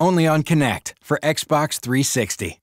Only on Connect for Xbox 360.